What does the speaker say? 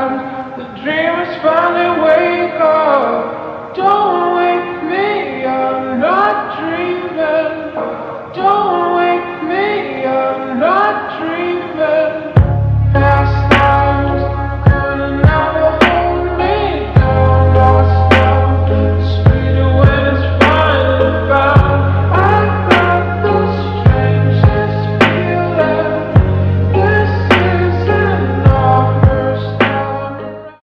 The dream is fun.